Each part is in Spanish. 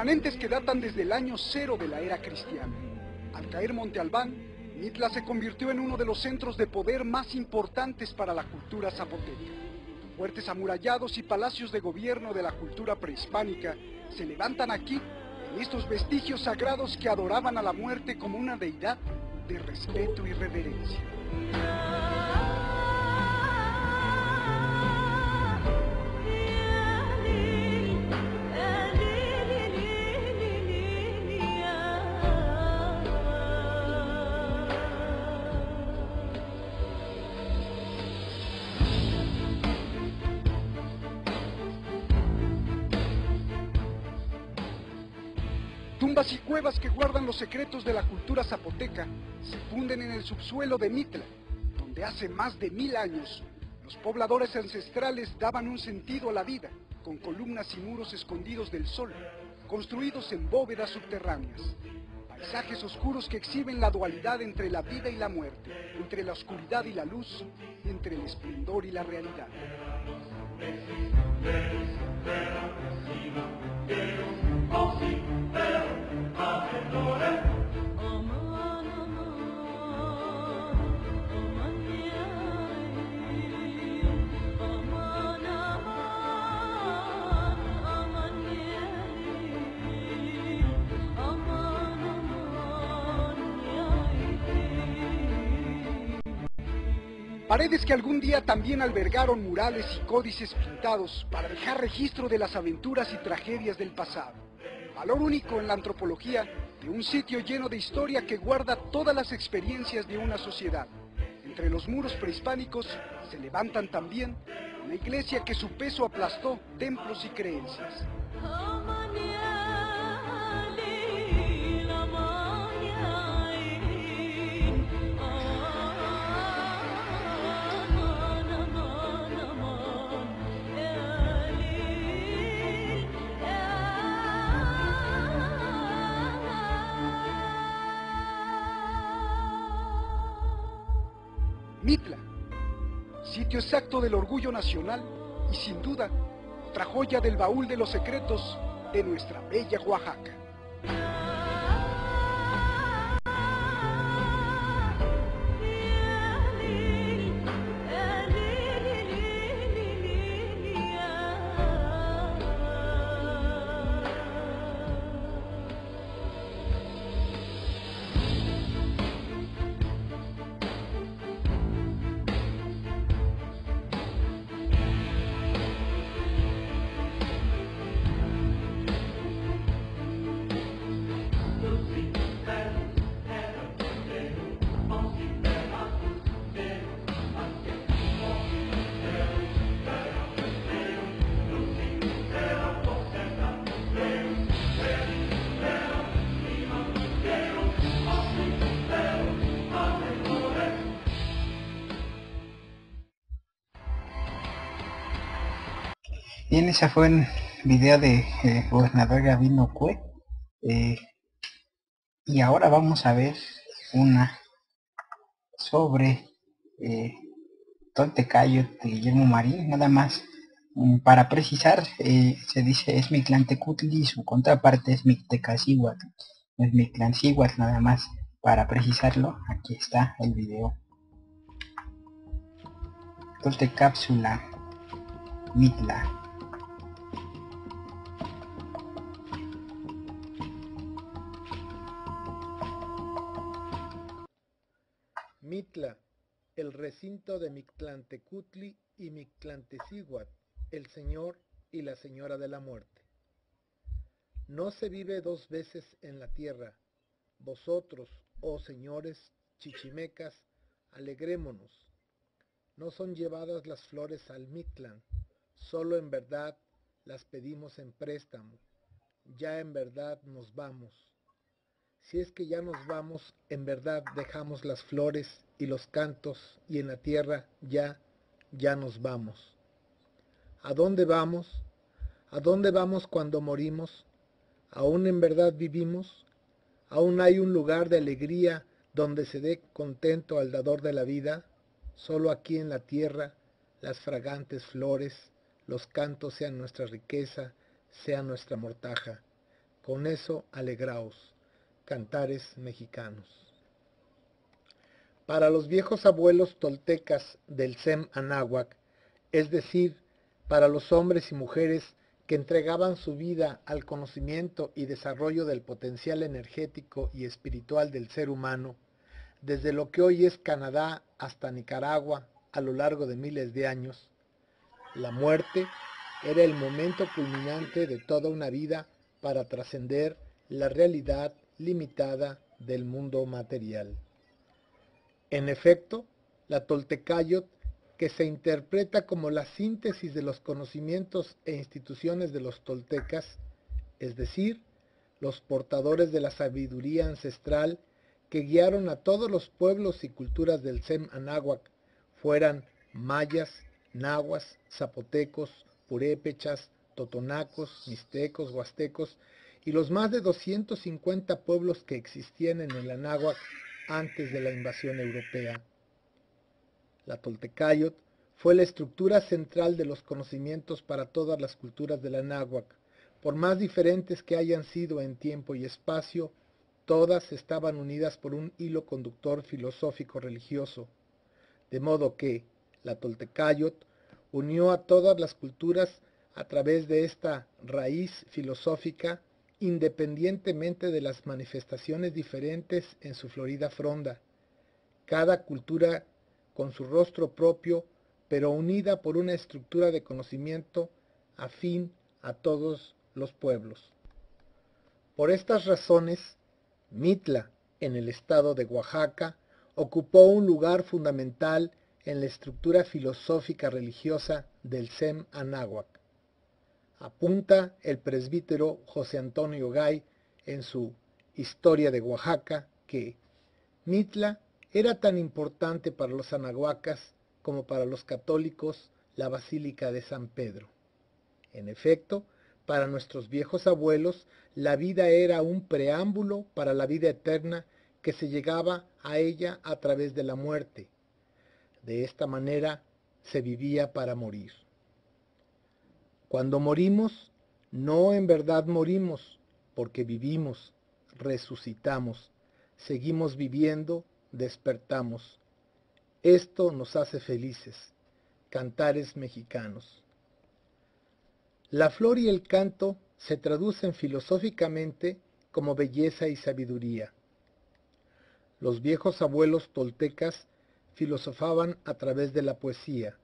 remanentes que datan desde el año cero de la era cristiana. Al caer Monte Albán, Mitla se convirtió en uno de los centros de poder más importantes para la cultura zapoteca. Fuertes amurallados y palacios de gobierno de la cultura prehispánica se levantan aquí, en estos vestigios sagrados que adoraban a la muerte como una deidad de respeto y reverencia. Tumbas y cuevas que guardan los secretos de la cultura zapoteca se funden en el subsuelo de Mitla, donde hace más de mil años los pobladores ancestrales daban un sentido a la vida, con columnas y muros escondidos del sol, construidos en bóvedas subterráneas. Paisajes oscuros que exhiben la dualidad entre la vida y la muerte, entre la oscuridad y la luz, entre el esplendor y la realidad. Paredes que algún día también albergaron murales y códices pintados para dejar registro de las aventuras y tragedias del pasado. Valor único en la antropología de un sitio lleno de historia que guarda todas las experiencias de una sociedad. Entre los muros prehispánicos se levantan también una iglesia que su peso aplastó templos y creencias. Mitla, sitio exacto del orgullo nacional y sin duda otra joya del baúl de los secretos de nuestra bella Oaxaca. Bien, ese fue el video de eh, gobernador Gabino Cue. Eh, y ahora vamos a ver una sobre eh, Toltecayo de Guillermo Marín, nada más mm, para precisar, eh, se dice es Mictlantecutli y su contraparte es Mictecacihuatl, no es Mictlancíhuatl, nada más para precisarlo, aquí está el video. Toltecápsula Mitla. Mitla, el recinto de Mictlantecutli y Mictlantecíhuatl, el señor y la señora de la muerte. No se vive dos veces en la tierra. Vosotros, oh señores chichimecas, alegrémonos. No son llevadas las flores al Mictlán, solo en verdad las pedimos en préstamo. Ya en verdad nos vamos. Si es que ya nos vamos, en verdad dejamos las flores y los cantos y en la tierra ya, ya nos vamos. ¿A dónde vamos? ¿A dónde vamos cuando morimos? ¿Aún en verdad vivimos? ¿Aún hay un lugar de alegría donde se dé contento al dador de la vida? Solo aquí en la tierra, las fragantes flores, los cantos sean nuestra riqueza, sean nuestra mortaja con eso alegraos. Cantares mexicanos. Para los viejos abuelos toltecas del Sem Anáhuac, es decir, para los hombres y mujeres que entregaban su vida al conocimiento y desarrollo del potencial energético y espiritual del ser humano, desde lo que hoy es Canadá hasta Nicaragua a lo largo de miles de años, la muerte era el momento culminante de toda una vida para trascender la realidad limitada del mundo material. En efecto, la Toltecayot, que se interpreta como la síntesis de los conocimientos e instituciones de los toltecas, es decir, los portadores de la sabiduría ancestral que guiaron a todos los pueblos y culturas del Sem Anáhuac, fueran mayas, nahuas, zapotecos, purépechas, totonacos, mixtecos, huastecos y los más de 250 pueblos que existían en el Anáhuac antes de la invasión europea. La Toltecayot fue la estructura central de los conocimientos para todas las culturas del Anáhuac. Por más diferentes que hayan sido en tiempo y espacio, todas estaban unidas por un hilo conductor filosófico religioso, de modo que la Toltecayot unió a todas las culturas a través de esta raíz filosófica independientemente de las manifestaciones diferentes en su florida fronda, cada cultura con su rostro propio, pero unida por una estructura de conocimiento afín a todos los pueblos. Por estas razones, Mitla, en el estado de Oaxaca, ocupó un lugar fundamental en la estructura filosófica religiosa del Sem Anáhuac. Apunta el presbítero José Antonio Gay en su Historia de Oaxaca que Mitla era tan importante para los anahuacas como para los católicos la Basílica de San Pedro. En efecto, para nuestros viejos abuelos, la vida era un preámbulo para la vida eterna que se llegaba a ella a través de la muerte, de esta manera se vivía para morir. Cuando morimos, no en verdad morimos, porque vivimos, resucitamos, seguimos viviendo, despertamos. Esto nos hace felices, cantares mexicanos. La flor y el canto se traducen filosóficamente como belleza y sabiduría. Los viejos abuelos toltecas filosofaban a través de la poesía.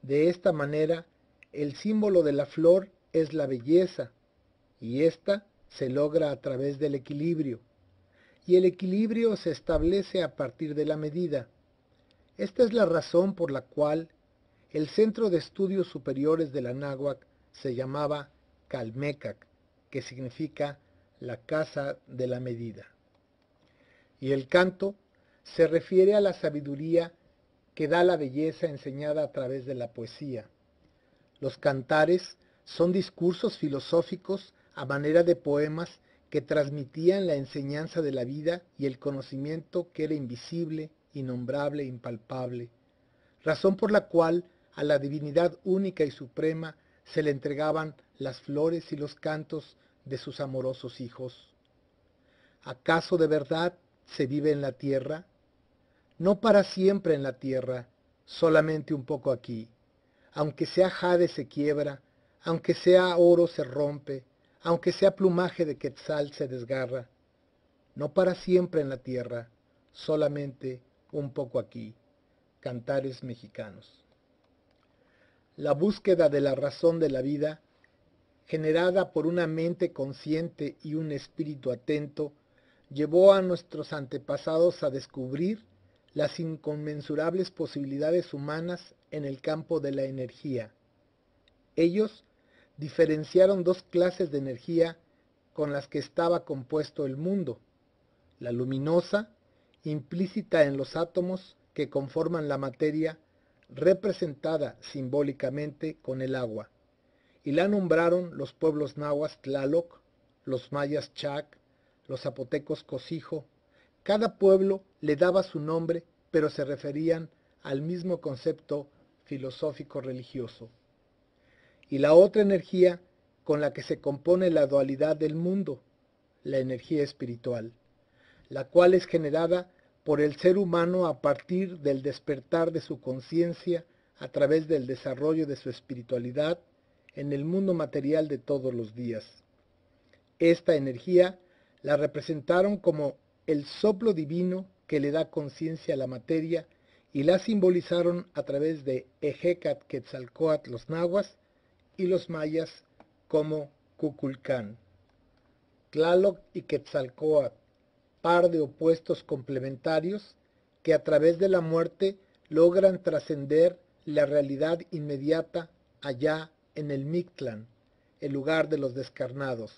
De esta manera, el símbolo de la flor es la belleza, y ésta se logra a través del equilibrio, y el equilibrio se establece a partir de la medida. Esta es la razón por la cual el Centro de Estudios Superiores de la Náhuac se llamaba Calmecac, que significa la casa de la medida. Y el canto se refiere a la sabiduría que da la belleza enseñada a través de la poesía. Los cantares son discursos filosóficos a manera de poemas que transmitían la enseñanza de la vida y el conocimiento que era invisible, innombrable, impalpable, razón por la cual a la divinidad única y suprema se le entregaban las flores y los cantos de sus amorosos hijos. ¿Acaso de verdad se vive en la tierra? no para siempre en la tierra, solamente un poco aquí. Aunque sea jade se quiebra, aunque sea oro se rompe, aunque sea plumaje de quetzal se desgarra. No para siempre en la tierra, solamente un poco aquí. Cantares mexicanos. La búsqueda de la razón de la vida, generada por una mente consciente y un espíritu atento, llevó a nuestros antepasados a descubrir las inconmensurables posibilidades humanas en el campo de la energía. Ellos diferenciaron dos clases de energía con las que estaba compuesto el mundo, la luminosa, implícita en los átomos que conforman la materia, representada simbólicamente con el agua, y la nombraron los pueblos nahuas Tlaloc, los mayas Chac, los zapotecos Cosijo, cada pueblo le daba su nombre, pero se referían al mismo concepto filosófico religioso. Y la otra energía con la que se compone la dualidad del mundo, la energía espiritual, la cual es generada por el ser humano a partir del despertar de su conciencia a través del desarrollo de su espiritualidad en el mundo material de todos los días. Esta energía la representaron como el soplo divino que le da conciencia a la materia y la simbolizaron a través de Ejecat Quetzalcoatl los nahuas y los mayas como Cuculcán. Tlaloc y Quetzalcoatl, par de opuestos complementarios que a través de la muerte logran trascender la realidad inmediata allá en el Mictlán, el lugar de los descarnados.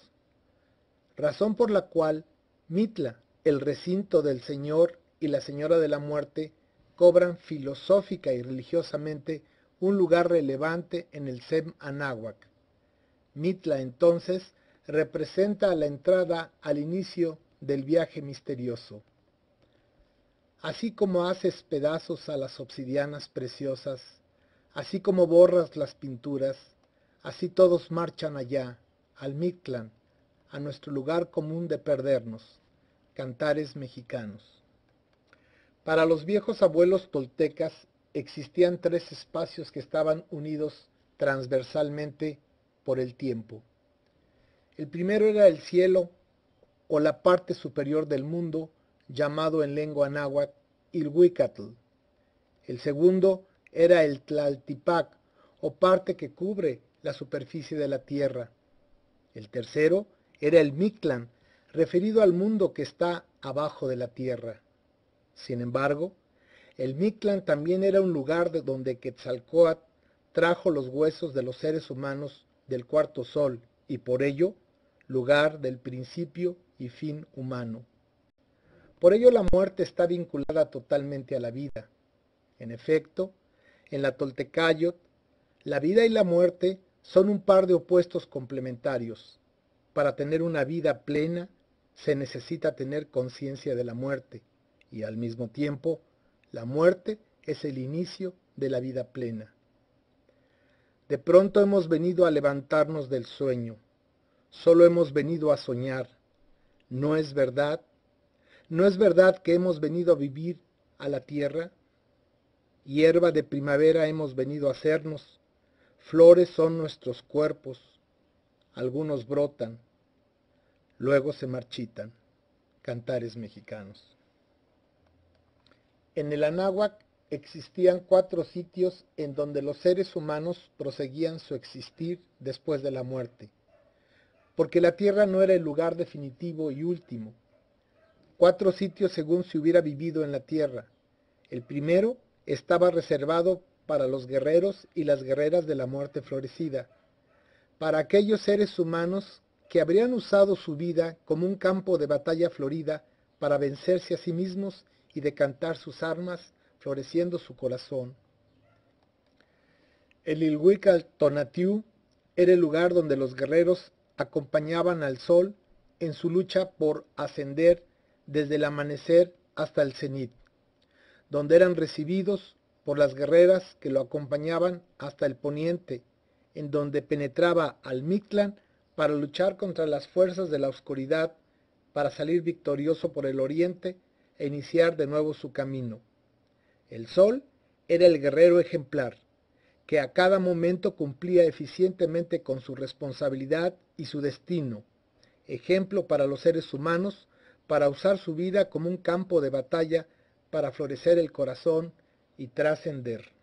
Razón por la cual Mitla, el recinto del Señor y la Señora de la Muerte, cobran filosófica y religiosamente un lugar relevante en el Sem Anáhuac. Mitla entonces representa la entrada al inicio del viaje misterioso. Así como haces pedazos a las obsidianas preciosas, así como borras las pinturas, así todos marchan allá, al Mictlán, a nuestro lugar común de perdernos, cantares mexicanos. Para los viejos abuelos toltecas existían tres espacios que estaban unidos transversalmente por el tiempo. El primero era el cielo o la parte superior del mundo, llamado en lengua náhuatl Ilhuicatl. El segundo era el Tlaltipac, o parte que cubre la superficie de la tierra. El tercero era el Mictlán, referido al mundo que está abajo de la tierra. Sin embargo, el Mictlán también era un lugar de donde Quetzalcoatl trajo los huesos de los seres humanos del cuarto sol y por ello lugar del principio y fin humano. Por ello la muerte está vinculada totalmente a la vida. En efecto, en la Toltecayot, la vida y la muerte son un par de opuestos complementarios. Para tener una vida plena se necesita tener conciencia de la muerte y al mismo tiempo la muerte es el inicio de la vida plena. De pronto hemos venido a levantarnos del sueño, solo hemos venido a soñar. ¿No es verdad? ¿No es verdad que hemos venido a vivir a la tierra? Hierba de primavera hemos venido a hacernos, flores son nuestros cuerpos, algunos brotan, luego se marchitan. Cantares mexicanos. En el Anáhuac existían cuatro sitios en donde los seres humanos proseguían su existir después de la muerte porque la tierra no era el lugar definitivo y último. Cuatro sitios según se hubiera vivido en la tierra. El primero estaba reservado para los guerreros y las guerreras de la muerte florecida, para aquellos seres humanos que habrían usado su vida como un campo de batalla florida para vencerse a sí mismos y decantar sus armas, floreciendo su corazón. El Ilhuical Tonatiu era el lugar donde los guerreros acompañaban al sol en su lucha por ascender desde el amanecer hasta el cenit, donde eran recibidos por las guerreras que lo acompañaban hasta el poniente, en donde penetraba al Mictlán para luchar contra las fuerzas de la oscuridad, para salir victorioso por el oriente e iniciar de nuevo su camino. El sol era el guerrero ejemplar, que a cada momento cumplía eficientemente con su responsabilidad y su destino, ejemplo para los seres humanos, para usar su vida como un campo de batalla para florecer el corazón y trascender.